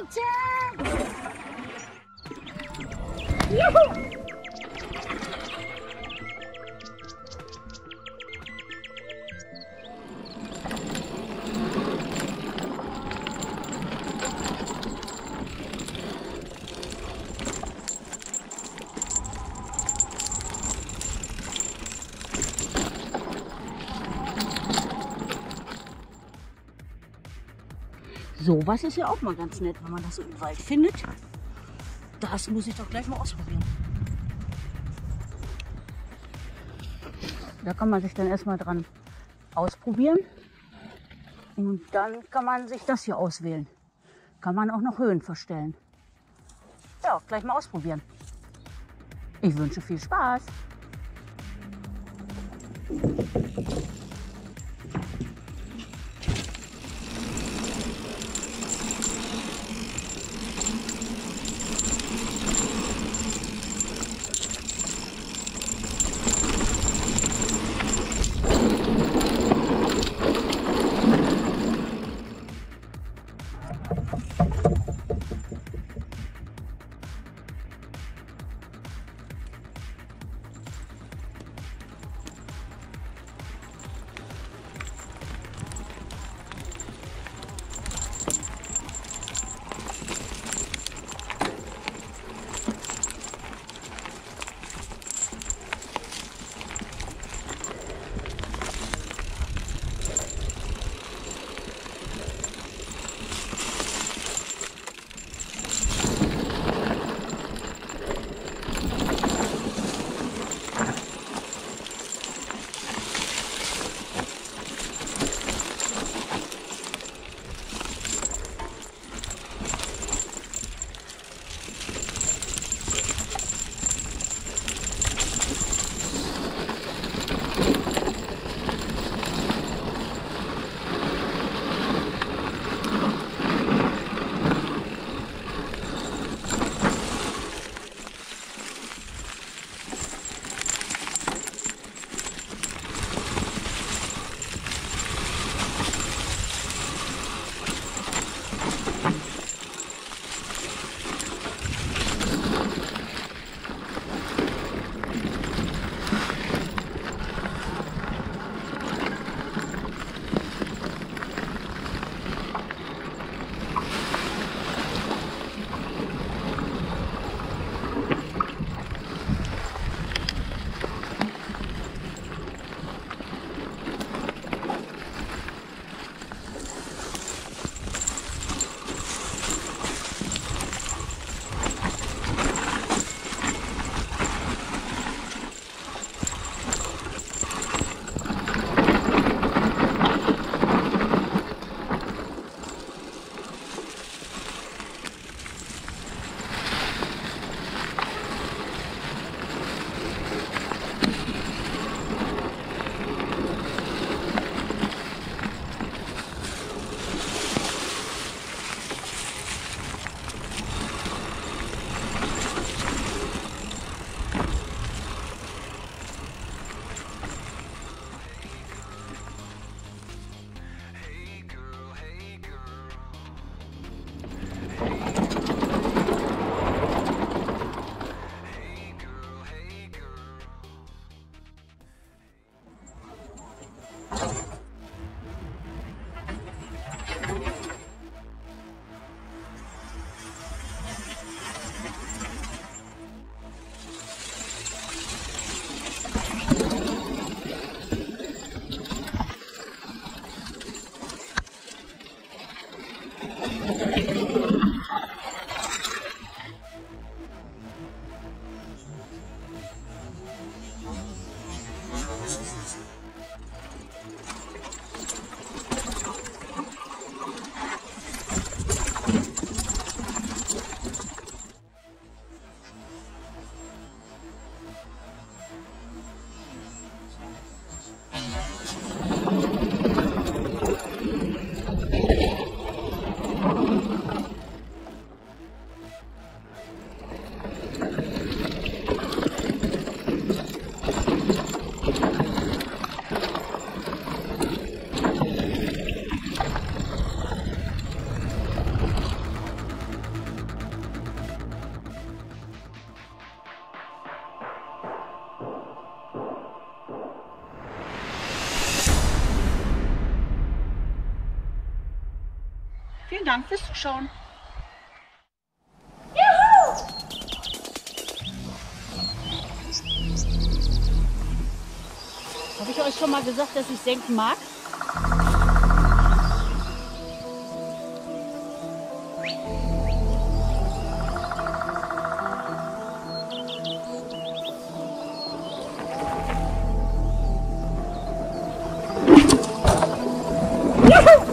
Mädchen! Juhu! Sowas ist ja auch mal ganz nett, wenn man das so im Wald findet. Das muss ich doch gleich mal ausprobieren. Da kann man sich dann erstmal dran ausprobieren. Und dann kann man sich das hier auswählen. Kann man auch noch Höhen verstellen. Ja, gleich mal ausprobieren. Ich wünsche viel Spaß. ハハハハ! Dank fürs Zuschauen. Habe ich euch schon mal gesagt, dass ich senken mag? Juhu!